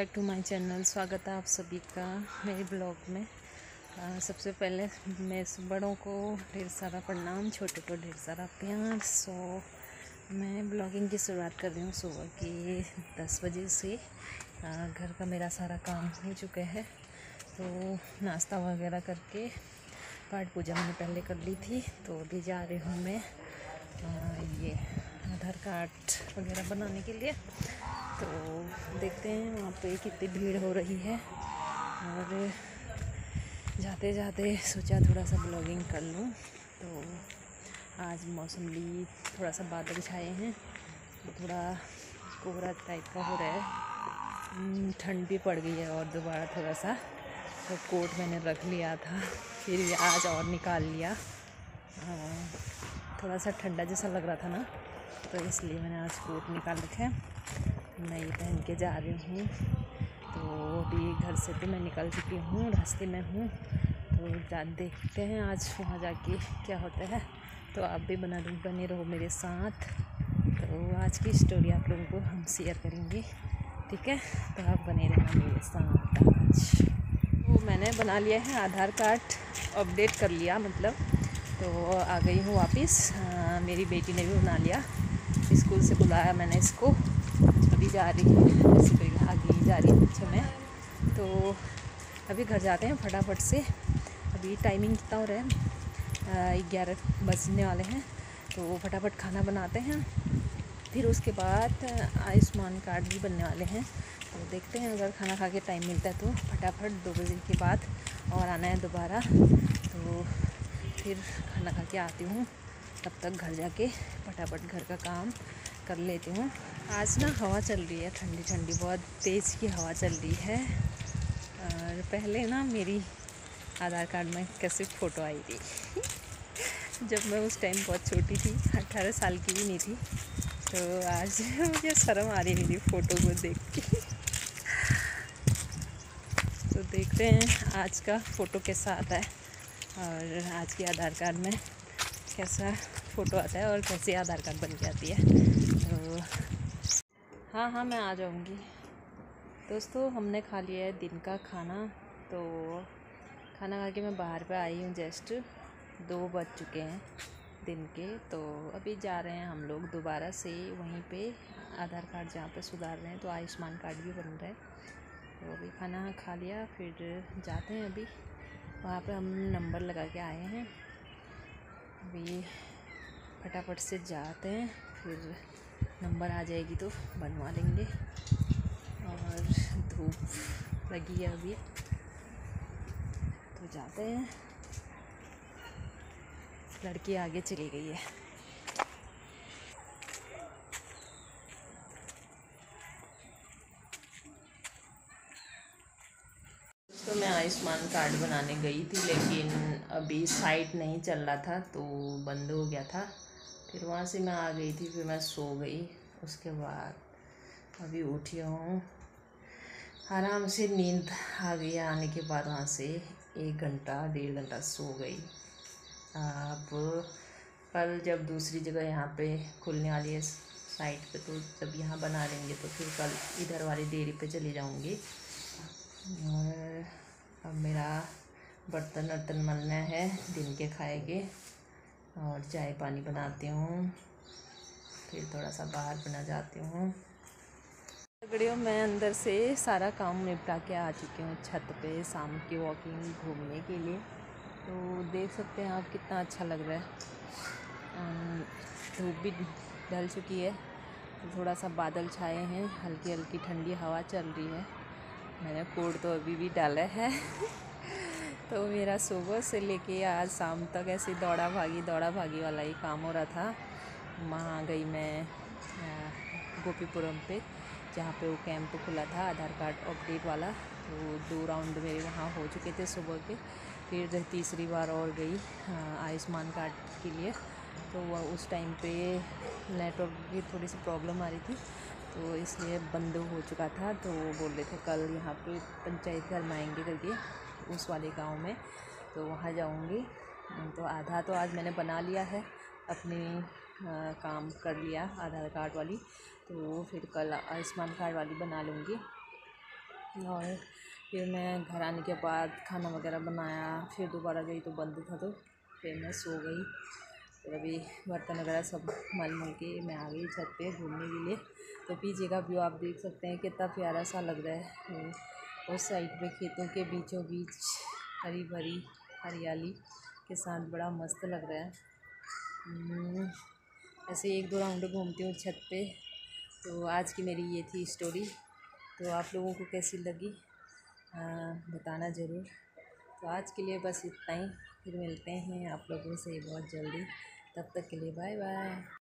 Back to my channel स्वागत है आप सभी का मेरे ब्लॉग में। आ, सबसे पहले मैं बड़ों को ढेर सारा प्रणाम छोटों को ढेर सारा प्यार। सो मैं ब्लॉगिंग की शुरुआत कर रही हूँ सुबह की दस बजे से। आ, घर का मेरा सारा काम हो चुका है। तो नाश्ता वगैरह करके पाठ पूजा मैंने पहले कर ली थी तो अभी जा रही हूँ मैं आ, ये आधार कार्ड वगैरह बनाने के लिए। तो देखते हैं वहाँ पे कितनी भीड़ हो रही है। और जाते जाते सोचा थोड़ा सा ब्लॉगिंग कर लूँ। तो आज मौसम भी थोड़ा सा बादल छाए हैं। तो थोड़ा कोहरा टाइप का हो रहा है। हम्म, ठंड भी पड़ गई है और दोबारा थोड़ा सा। तो कोट मैंने रख लिया था फिर आज और निकाल लिया। थोड़ा सा ठंडा जैसा लग रहा था ना तो इसलिए मैंने आज कोट निकाल रखे मैं ये पहन के जा रही हूँ। तो अभी घर से तो मैं निकल चुकी हूँ, रास्ते में हूँ। तो जा, देखते हैं आज वहाँ जाके क्या होता है। तो आप भी बना, बने रहो मेरे साथ। तो आज की स्टोरी आप लोगों को हम शेयर करेंगे, ठीक है? तो आप बने रहना मेरे साथ आज। तो मैंने बना लिया है आधार कार्ड अपडेट कर लिया मतलब। तो आ गई हूँ वापस। मेरी बेटी ने भी बना लिया। स्कूल से बुलाया मैंने इसको। अभी जा रही है, ऐसे कोई आगे जा रही है में। तो अभी घर जाते हैं फटाफट से। अभी टाइमिंग कितना हो रहा है? ग्यारह बजने वाले हैं तो फटाफट खाना बनाते हैं। फिर उसके बाद आयुष्मान कार्ड भी बनने वाले हैं। तो देखते हैं अगर खाना खा के टाइम मिलता है तो। फटाफट दो बजे के बाद और आना है दोबारा। तो फिर खाना खा के आती हूँ, तब तक घर जाके फटाफट घर का काम कर लेती हूँ। आज ना हवा चल रही है, ठंडी ठंडी, बहुत तेज़ की हवा चल रही है। और पहले ना मेरी आधार कार्ड में कैसे फ़ोटो आई थी? जब मैं उस टाइम बहुत छोटी थी अट्ठारह साल की भी नहीं थी तो आज मुझे शर्म आ रही मेरी फ़ोटो को देख के। तो देखते हैं आज का फ़ोटो कैसा आता है, और आज के आधार कार्ड में कैसा फ़ोटो आता है और कैसे आधार कार्ड बन के आती है। तो हाँ हाँ मैं आ जाऊँगी। दोस्तों, हमने खा लिया है दिन का खाना। तो खाना खा के मैं बाहर पे आई हूँ जस्ट। दो बज चुके हैं दिन के। तो अभी जा रहे हैं हम लोग दोबारा से वहीं पे आधार कार्ड जहाँ पे सुधार रहे हैं तो आयुष्मान कार्ड भी बन रहा है। तो अभी खाना खा लिया, फिर जाते हैं अभी। वहाँ पे हम नंबर लगा के आए हैं। अभी फटाफट से जाते हैं, फिर नंबर आ जाएगी तो बनवा लेंगे। और धूप लगी है अभी तो जाते हैं। लड़की आगे चली गई है। तो मैं आयुष्मान कार्ड बनाने गई थी, लेकिन अभी साइट नहीं चल रहा था तो बंद हो गया था। फिर वहाँ से मैं आ गई थी, फिर मैं सो गई। उसके बाद अभी उठी हूँ। आराम से नींद आ गई, आने के बाद वहाँ से एक घंटा, डेढ़ घंटा सो गई। अब कल जब दूसरी जगह यहाँ पे खुलने वाली है साइट पे तो जब यहाँ बना लेंगे तो फिर कल इधर वाली डेयरी पे चली जाऊँगी। और अब मेरा बर्तन वर्तन मलना है, दिन के खाए के और चाय पानी बनाती हूँ, फिर थोड़ा सा बाहर बना जाती हूँ। गड़ियों मैं अंदर से सारा काम निपटा के आ चुकी हूँ, छत पे, शाम की वॉकिंग घूमने के लिए। तो देख सकते हैं आप कितना अच्छा लग रहा है। धूप भी ढल चुकी है तो थोड़ा सा बादल छाए हैं हल्की हल्की ठंडी हवा चल रही है। मैंने कोड तो अभी भी डाला है। तो मेरा सुबह से लेके आज शाम तक ऐसे दौड़ा भागी दौड़ा भागी वाला ही काम हो रहा था। वहाँ गई मैं गोपीपुरम पे, जहाँ पे वो कैंप खुला था, आधार कार्ड अपडेट वाला। तो दो राउंड मेरे वहाँ हो चुके थे सुबह के। फिर तीसरी बार और गई आयुष्मान कार्ड के लिए। तो वह उस टाइम पे नेटवर्क की थोड़ी सी प्रॉब्लम आ रही थी। तो इसलिए बंद हो चुका था तो वो बोल रहे थे कल यहाँ पे पंचायत घर में आएँगे करके उस वाले गाँव में तो वहाँ जाऊँगी। तो आधा तो आज मैंने बना लिया है अपनी आ, काम कर लिया आधार कार्ड वाली तो फिर कल आयुष्मान कार्ड वाली बना लूँगी। और फिर मैं घर आने के बाद खाना वगैरह बनाया फिर दोबारा गई तो बंद था तो फिर मैं सो गई। फिर अभी बर्तन वगैरह सब मल मल के मैं आ गई छत पे घूमने के लिए। तो पीछे का व्यू आप देख सकते हैं कितना प्यारा सा लग रहा है। उस साइड पे खेतों के बीचों बीच हरी भरी हरियाली के साथ बड़ा मस्त लग रहा है। हम्म, ऐसे एक दो राउंड घूमती हूँ छत पे। तो आज की मेरी ये थी स्टोरी। तो आप लोगों को कैसी लगी? आ, बताना ज़रूर। तो आज के लिए बस इतना ही। फिर मिलते हैं आप लोगों से बहुत जल्दी। तब तक के लिए बाय बाय।